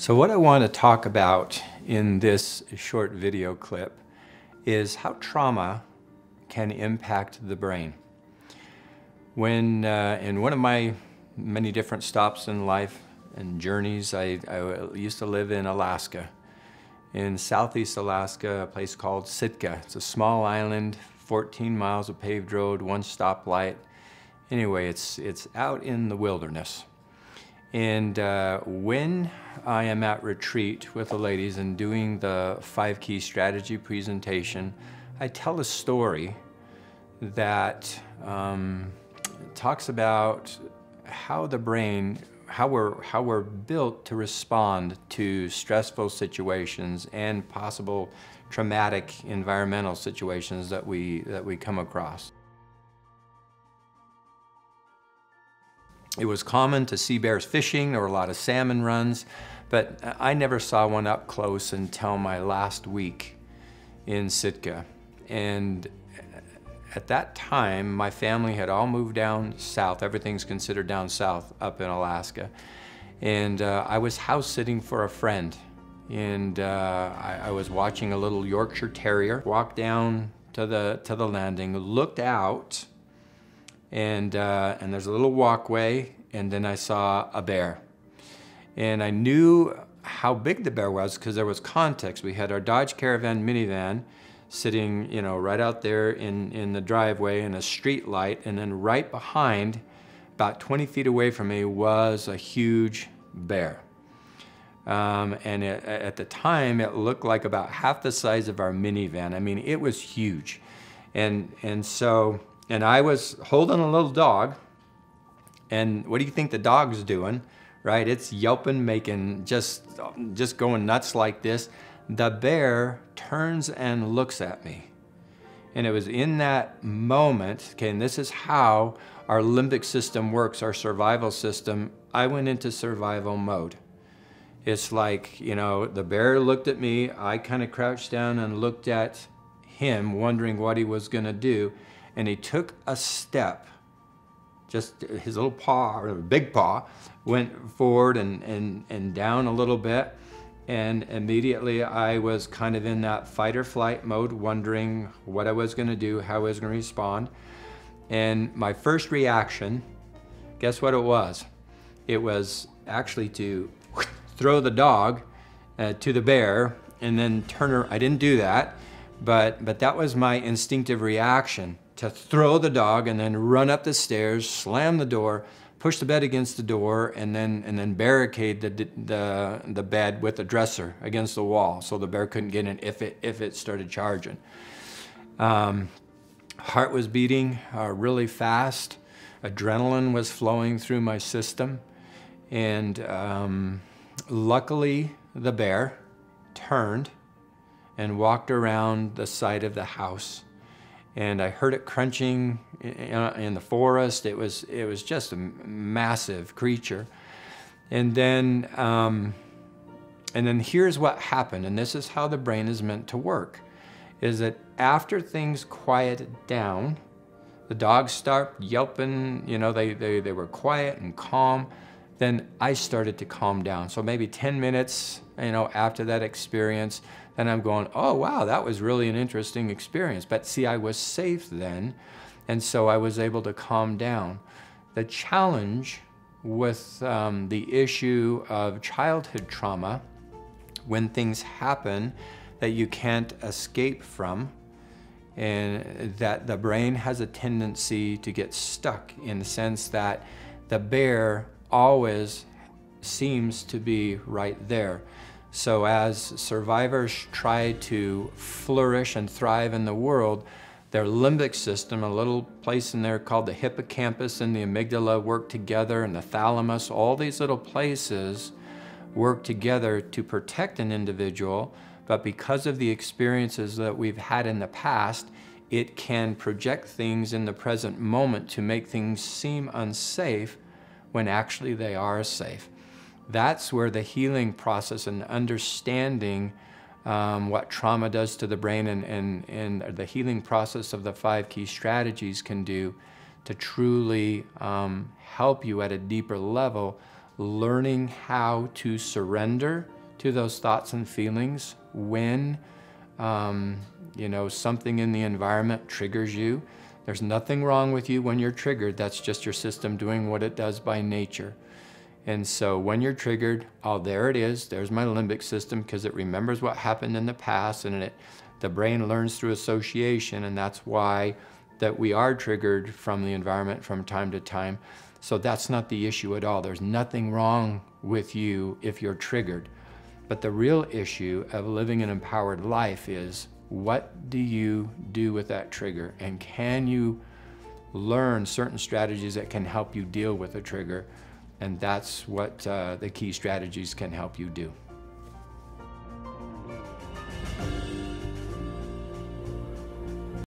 So what I want to talk about in this short video clip is how trauma can impact the brain. When uh, in one of my many different stops in life and journeys, I, I used to live in Alaska. In southeast Alaska, a place called Sitka. It's a small island, 14 miles of paved road, one stoplight. Anyway, it's, it's out in the wilderness. And uh, when I am at retreat with the ladies and doing the five key strategy presentation, I tell a story that um, talks about how the brain, how we're, how we're built to respond to stressful situations and possible traumatic environmental situations that we, that we come across. It was common to see bears fishing, there were a lot of salmon runs, but I never saw one up close until my last week in Sitka. And at that time, my family had all moved down south. Everything's considered down south up in Alaska. And uh, I was house sitting for a friend. And uh, I, I was watching a little Yorkshire Terrier walk down to the, to the landing, looked out, and, uh, and there's a little walkway, and then I saw a bear. And I knew how big the bear was because there was context. We had our Dodge Caravan minivan sitting, you know, right out there in, in the driveway in a street light, and then right behind, about 20 feet away from me, was a huge bear. Um, and it, at the time, it looked like about half the size of our minivan. I mean, it was huge. And, and so and I was holding a little dog, and what do you think the dog's doing? Right, it's yelping, making just just going nuts like this. The bear turns and looks at me. And it was in that moment, okay, and this is how our limbic system works, our survival system. I went into survival mode. It's like, you know, the bear looked at me, I kind of crouched down and looked at him, wondering what he was going to do and he took a step, just his little paw, or big paw, went forward and, and, and down a little bit. And immediately I was kind of in that fight or flight mode, wondering what I was gonna do, how I was gonna respond. And my first reaction, guess what it was? It was actually to throw the dog uh, to the bear and then turn her. I didn't do that, but, but that was my instinctive reaction to throw the dog and then run up the stairs, slam the door, push the bed against the door, and then and then barricade the the the bed with a dresser against the wall so the bear couldn't get in if it if it started charging. Um, heart was beating uh, really fast. Adrenaline was flowing through my system, and um, luckily the bear turned and walked around the side of the house and I heard it crunching in the forest. It was it was just a massive creature, and then um, and then here's what happened, and this is how the brain is meant to work, is that after things quieted down, the dogs start yelping. You know, they they they were quiet and calm. Then I started to calm down. So maybe 10 minutes, you know, after that experience, and I'm going, oh, wow, that was really an interesting experience. But see, I was safe then, and so I was able to calm down. The challenge with um, the issue of childhood trauma, when things happen that you can't escape from, and that the brain has a tendency to get stuck in the sense that the bear always seems to be right there. So as survivors try to flourish and thrive in the world, their limbic system, a little place in there called the hippocampus and the amygdala work together and the thalamus, all these little places work together to protect an individual, but because of the experiences that we've had in the past, it can project things in the present moment to make things seem unsafe when actually they are safe that's where the healing process and understanding um, what trauma does to the brain and, and, and the healing process of the five key strategies can do to truly um, help you at a deeper level learning how to surrender to those thoughts and feelings when um, you know something in the environment triggers you. There's nothing wrong with you when you're triggered. That's just your system doing what it does by nature. And so when you're triggered, oh, there it is. There's my limbic system because it remembers what happened in the past and it, the brain learns through association. And that's why that we are triggered from the environment from time to time. So that's not the issue at all. There's nothing wrong with you if you're triggered. But the real issue of living an empowered life is what do you do with that trigger? And can you learn certain strategies that can help you deal with a trigger? And that's what uh, the key strategies can help you do.